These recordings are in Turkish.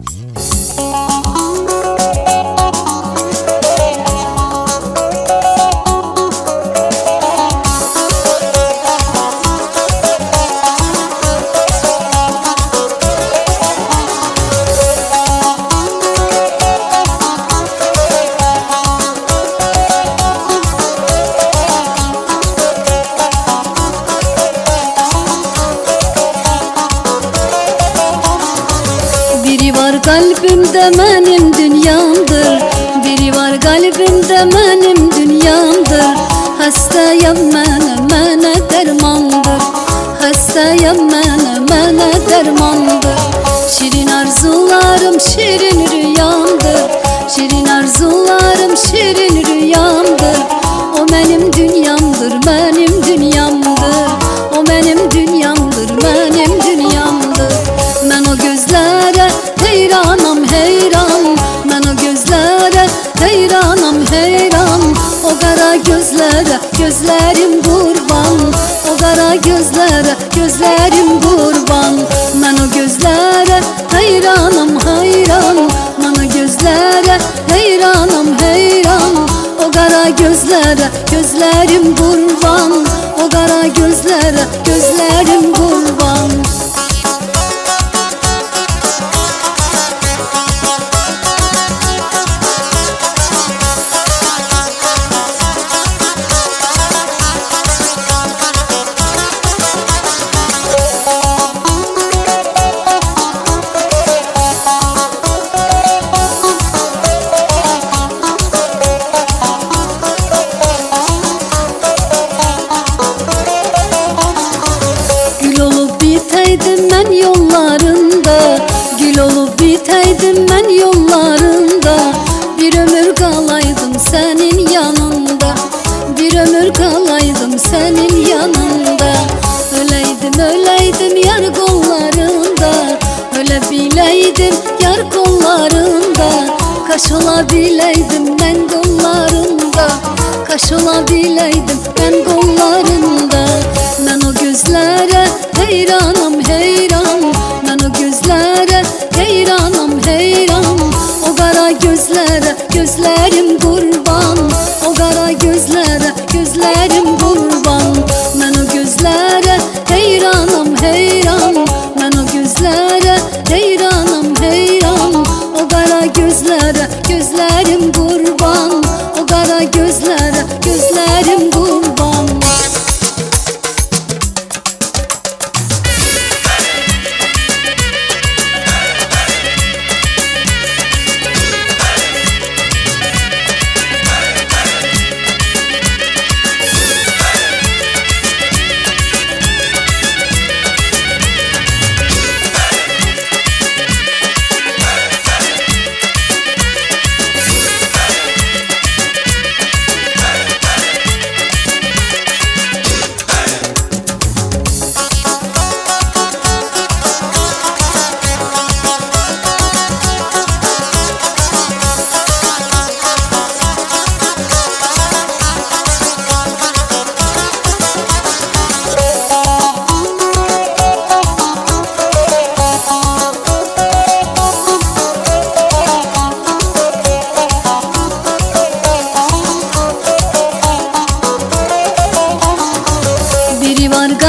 Biri kalbimde benim dünyamdır. Biri var kalbimde benim dünyamdır. Hastayım mene mene dermandır. Hastayım mene mene dermandır. Şirin arzularım şirin rüyamdır gözlərə gözlərim qurban O qara gözlərə gözlərim qurban Mən o gözlərə heyranam heyran Mən o gözlərə heyranam heyran O qara gözlərə gözlərim qurban biteydim ben yollarında Gül olup biteydim ben yollarında. Bir ömür kalaydım senin yanında Bir ömür kalaydım senin yanında. Öleydim öleydim yar kollarında Öyle bileydim yar kollarında. Kaş olabileydim ben kollarında Kaş olabileydim gözlere gözlere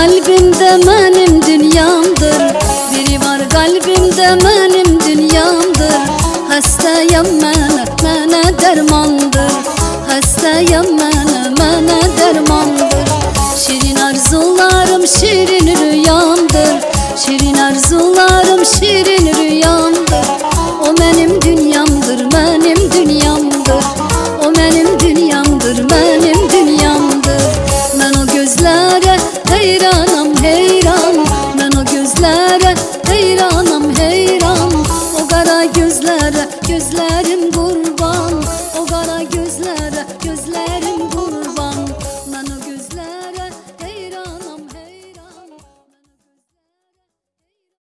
kalbimde benim dünyamdır. Biri var kalbimde benim dünyamdır. Hastayım mene mene dermandır. Hastayım mene mene dermandır